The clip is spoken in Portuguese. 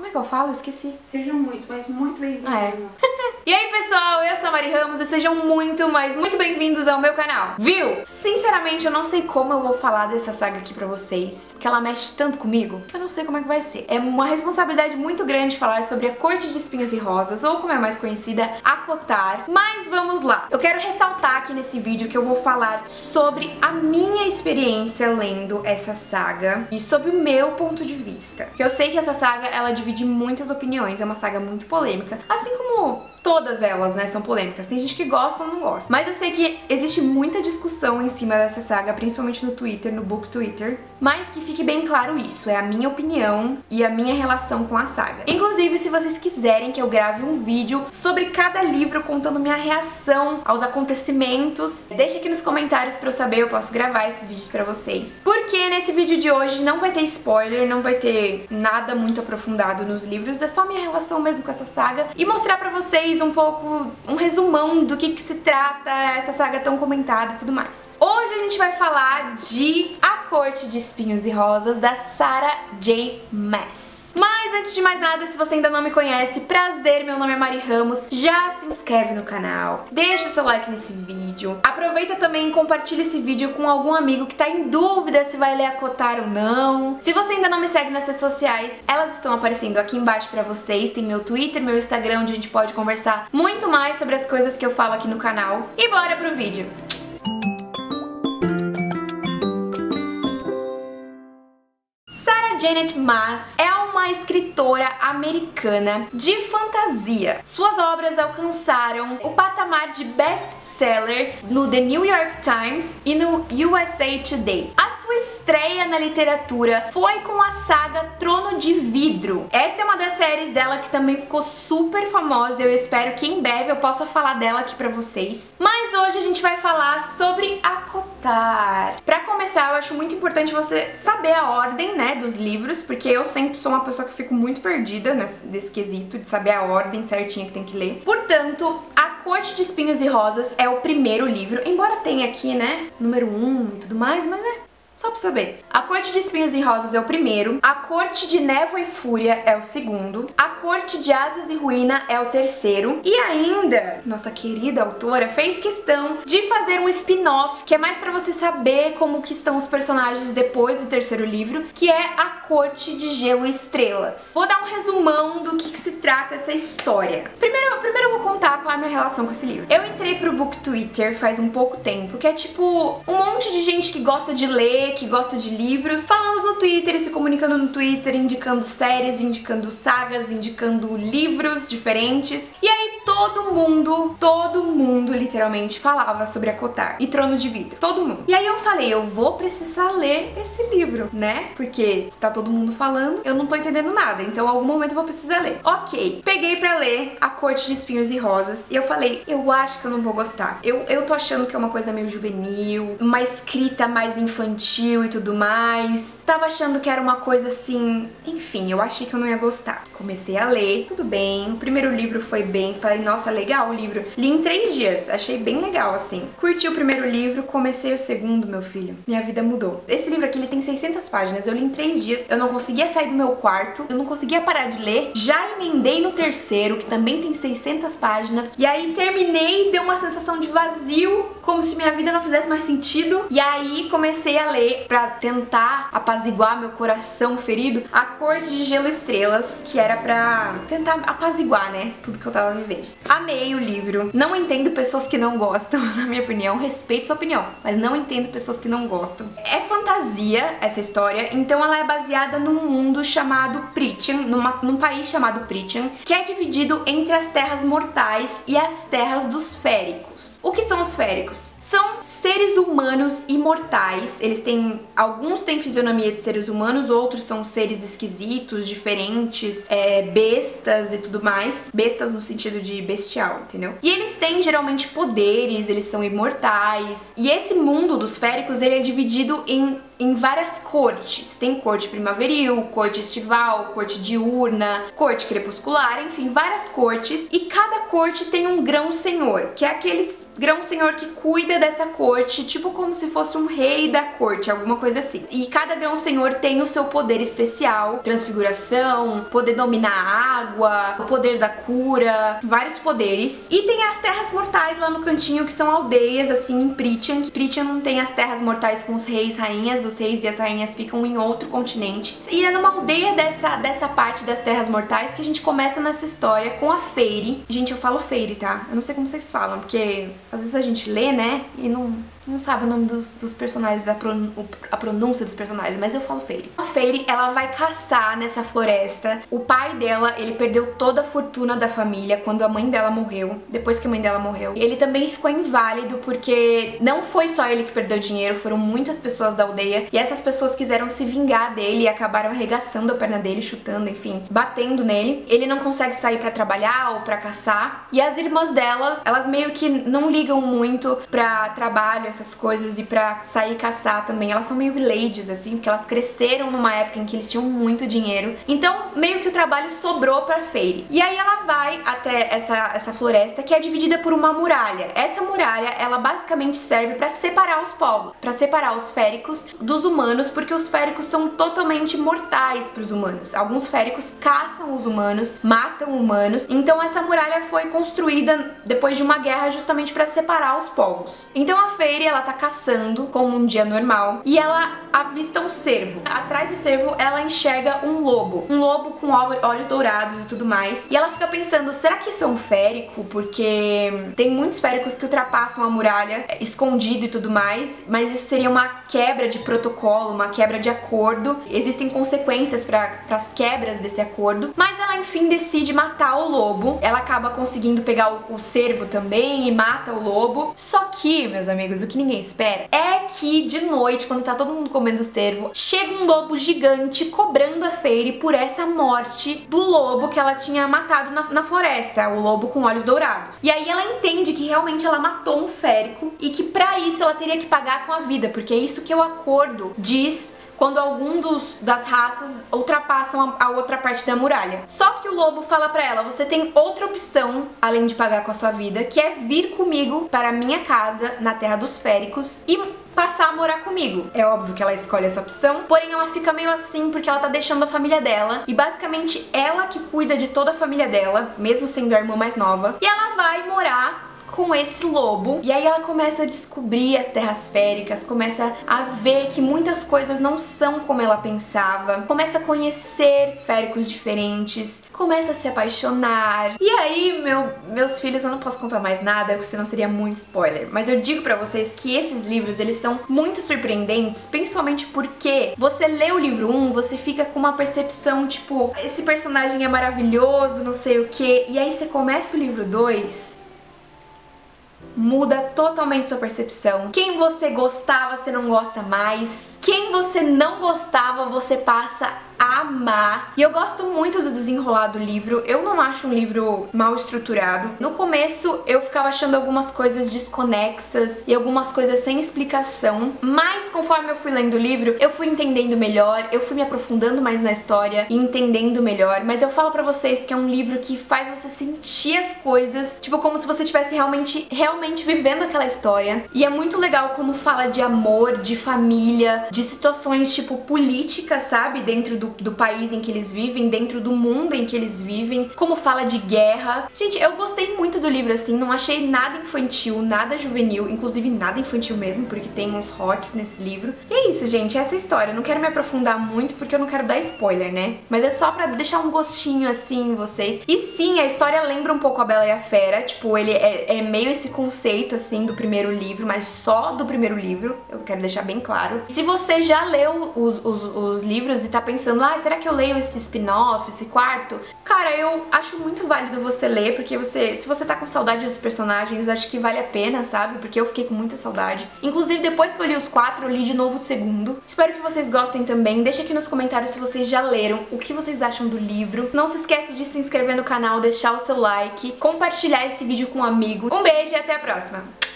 Como é que eu falo? Esqueci. Sejam muito, mas muito bem-vindos. Ah, é. E aí pessoal, eu sou a Mari Ramos e sejam muito, mas muito bem-vindos ao meu canal, viu? Sinceramente, eu não sei como eu vou falar dessa saga aqui pra vocês, que ela mexe tanto comigo, que eu não sei como é que vai ser. É uma responsabilidade muito grande falar sobre a Corte de Espinhos e Rosas, ou como é mais conhecida, a Cotar. Mas vamos lá. Eu quero ressaltar aqui nesse vídeo que eu vou falar sobre a minha experiência lendo essa saga e sobre o meu ponto de vista. Porque eu sei que essa saga, ela divide muitas opiniões, é uma saga muito polêmica, assim como todas elas, né, são polêmicas. Tem gente que gosta ou não gosta. Mas eu sei que existe muita discussão em cima dessa saga, principalmente no Twitter, no book Twitter. Mas que fique bem claro isso, é a minha opinião e a minha relação com a saga. Inclusive, se vocês quiserem que eu grave um vídeo sobre cada livro contando minha reação aos acontecimentos, deixe aqui nos comentários pra eu saber, eu posso gravar esses vídeos pra vocês. Porque nesse vídeo de hoje não vai ter spoiler, não vai ter nada muito aprofundado nos livros, é só minha relação mesmo com essa saga e mostrar pra vocês um pouco, um resumão do que, que se trata essa saga tão comentada e tudo mais. Hoje a gente vai falar de A Corte de Espinhos e Rosas, da Sarah J. Maas. Mas antes de mais nada, se você ainda não me conhece, prazer, meu nome é Mari Ramos, já se inscreve no canal, deixa o seu like nesse vídeo, aproveita também e compartilha esse vídeo com algum amigo que tá em dúvida se vai ler a Cotar ou não. Se você ainda não me segue nas redes sociais, elas estão aparecendo aqui embaixo pra vocês, tem meu Twitter, meu Instagram, onde a gente pode conversar muito mais sobre as coisas que eu falo aqui no canal. E bora pro vídeo! Janet Maas é uma escritora americana de fantasia. Suas obras alcançaram o patamar de best-seller no The New York Times e no USA Today. A estreia na literatura foi com a saga Trono de Vidro. Essa é uma das séries dela que também ficou super famosa eu espero que em breve eu possa falar dela aqui pra vocês. Mas hoje a gente vai falar sobre a Cotar. Pra começar, eu acho muito importante você saber a ordem, né, dos livros, porque eu sempre sou uma pessoa que fico muito perdida nesse, nesse quesito de saber a ordem certinha que tem que ler. Portanto, A Corte de Espinhos e Rosas é o primeiro livro, embora tenha aqui, né, número 1 um e tudo mais, mas né, só pra saber. A Corte de Espinhos e Rosas é o primeiro. A Corte de Névoa e Fúria é o segundo. A Corte de Asas e Ruína é o terceiro. E ainda, nossa querida autora fez questão de fazer um spin-off, que é mais pra você saber como que estão os personagens depois do terceiro livro, que é A Corte de Gelo e Estrelas. Vou dar um resumão do que, que se trata essa história. Primeiro, primeiro eu vou contar qual é a minha relação com esse livro. Eu entrei pro Book Twitter faz um pouco tempo, que é tipo um monte de gente que gosta de ler, que gosta de livros, falando no Twitter se comunicando no Twitter, indicando séries, indicando sagas, indicando livros diferentes. E todo mundo, todo mundo literalmente falava sobre a Cotar e Trono de Vida. Todo mundo. E aí eu falei, eu vou precisar ler esse livro, né? Porque se tá todo mundo falando, eu não tô entendendo nada. Então, em algum momento eu vou precisar ler. Ok, peguei pra ler A Corte de Espinhos e Rosas e eu falei, eu acho que eu não vou gostar. Eu, eu tô achando que é uma coisa meio juvenil, uma escrita mais infantil e tudo mais. Tava achando que era uma coisa assim. Enfim, eu achei que eu não ia gostar. Comecei a ler, tudo bem. O primeiro livro foi bem, falei, nossa, legal o livro. Li em três dias, achei bem legal, assim. Curti o primeiro livro, comecei o segundo, meu filho. Minha vida mudou. Esse livro aqui, ele tem 600 páginas, eu li em três dias, eu não conseguia sair do meu quarto, eu não conseguia parar de ler. Já emendei no terceiro, que também tem 600 páginas, e aí terminei, deu uma sensação de vazio, como se minha vida não fizesse mais sentido. E aí comecei a ler pra tentar apaziguar meu coração ferido, A Corte de Gelo e Estrelas, que era pra tentar apaziguar, né, tudo que eu tava vivendo. Amei o livro. Não entendo pessoas que não gostam, na minha opinião. Respeito sua opinião, mas não entendo pessoas que não gostam. É fantasia essa história, então ela é baseada num mundo chamado Prithian, numa, num país chamado Prithian, que é dividido entre as terras mortais e as terras dos féricos. O que são os féricos? São seres humanos imortais. Eles têm. Alguns têm fisionomia de seres humanos, outros são seres esquisitos, diferentes, é, bestas e tudo mais. Bestas no sentido de bestial, entendeu? E eles têm geralmente poderes, eles são imortais. E esse mundo dos féricos ele é dividido em em várias cortes. Tem corte primaveril, corte estival, corte diurna, corte crepuscular, enfim, várias cortes. E cada corte tem um grão-senhor, que é aquele grão-senhor que cuida dessa corte, tipo como se fosse um rei da corte, alguma coisa assim. E cada grão-senhor tem o seu poder especial, transfiguração, poder dominar a água, o poder da cura, vários poderes. E tem as terras mortais lá no cantinho, que são aldeias, assim, em Prithian. Prithian não tem as terras mortais com os reis, rainhas, os reis e as rainhas ficam em outro continente. E é numa aldeia dessa, dessa parte das terras mortais que a gente começa nessa história com a Feire. Gente, eu falo Feire, tá? Eu não sei como vocês falam, porque às vezes a gente lê, né, e não, um não sabe o nome dos, dos personagens, da a pronúncia dos personagens, mas eu falo Feire. A Feire, ela vai caçar nessa floresta. O pai dela, ele perdeu toda a fortuna da família quando a mãe dela morreu, depois que a mãe dela morreu. Ele também ficou inválido porque não foi só ele que perdeu dinheiro, foram muitas pessoas da aldeia e essas pessoas quiseram se vingar dele e acabaram arregaçando a perna dele, chutando, enfim, batendo nele. Ele não consegue sair para trabalhar ou para caçar. E as irmãs dela, elas meio que não ligam muito pra trabalho, essas coisas e pra sair caçar também. Elas são meio ladies, assim, porque elas cresceram numa época em que eles tinham muito dinheiro. Então, meio que o trabalho sobrou pra Feire. E aí ela vai até essa, essa floresta que é dividida por uma muralha. Essa muralha, ela basicamente serve pra separar os povos, pra separar os féricos dos humanos, porque os féricos são totalmente mortais pros humanos. Alguns féricos caçam os humanos, matam humanos. Então essa muralha foi construída depois de uma guerra justamente pra separar os povos. Então a Feire, ela tá caçando como um dia normal e ela avista um cervo. Atrás do cervo, ela enxerga um lobo. Um lobo com olhos dourados e tudo mais. E ela fica pensando, será que isso é um férico? Porque tem muitos féricos que ultrapassam a muralha, é, escondido e tudo mais, mas isso seria uma quebra de protocolo, uma quebra de acordo. Existem consequências para as quebras desse acordo, mas ela enfim decide matar o lobo. Ela acaba conseguindo pegar o, o cervo também e mata o lobo. Só que, meus amigos, o que ninguém espera é que de noite, quando tá todo mundo comendo cervo, chega um lobo gigante cobrando a Feire por essa morte do lobo que ela tinha matado na, na floresta, o lobo com olhos dourados. E aí ela entende que realmente ela matou um férico e que para isso ela teria que pagar com a vida, porque é isso que o acordo diz quando algum dos, das raças ultrapassam a, a, outra parte da muralha. Só que o lobo fala para ela: você tem outra opção além de pagar com a sua vida, que é vir comigo para a minha casa na Terra dos Féricos e passar a morar comigo. É óbvio que ela escolhe essa opção, porém ela fica meio assim porque ela tá deixando a família dela e basicamente ela que cuida de toda a família dela, mesmo sendo a irmã mais nova, e ela vai morar com esse lobo. E aí ela começa a descobrir as terras féricas, começa a ver que muitas coisas não são como ela pensava, começa a conhecer féricos diferentes, começa a se apaixonar. E aí, meu, meus filhos, eu não posso contar mais nada, porque senão seria muito spoiler. Mas eu digo para vocês que esses livros, eles são muito surpreendentes, principalmente porque você lê o livro 1, um, você fica com uma percepção, tipo, esse personagem é maravilhoso, não sei o que, e aí você começa o livro 2 muda totalmente sua percepção. Quem você gostava, você não gosta mais. Quem você não gostava, você passa amar. E eu gosto muito do desenrolar do livro. Eu não acho um livro mal estruturado. No começo eu ficava achando algumas coisas desconexas e algumas coisas sem explicação, mas conforme eu fui lendo o livro, eu fui entendendo melhor, eu fui me aprofundando mais na história e entendendo melhor. Mas eu falo para vocês que é um livro que faz você sentir as coisas, tipo como se você estivesse realmente realmente vivendo aquela história. E é muito legal como fala de amor, de família, de situações tipo políticas, sabe, dentro do do, país em que eles vivem, dentro do mundo em que eles vivem, como fala de guerra. Gente, eu gostei muito do livro, assim, não achei nada infantil, nada juvenil, inclusive nada infantil mesmo, porque tem uns hots nesse livro. E é isso, gente, essa é história. Eu não quero me aprofundar muito porque eu não quero dar spoiler, né? Mas é só pra deixar um gostinho assim em vocês. E sim, a história lembra um pouco a Bela e a Fera, tipo, ele é, é meio esse conceito assim do primeiro livro, mas só do primeiro livro, eu quero deixar bem claro. Se você já leu os, os, os livros e tá pensando pensando, ah, será que eu leio esse spin-off, esse quarto? Cara, eu acho muito válido você ler, porque você, se você tá com saudade dos personagens, acho que vale a pena, sabe? Porque eu fiquei com muita saudade. Inclusive, depois que eu li os quatro, eu li de novo o segundo. Espero que vocês gostem também. Deixa aqui nos comentários se vocês já leram, o que vocês acham do livro. Não se esquece de se inscrever no canal, deixar o seu like, compartilhar esse vídeo com um amigo. Um beijo e até a próxima!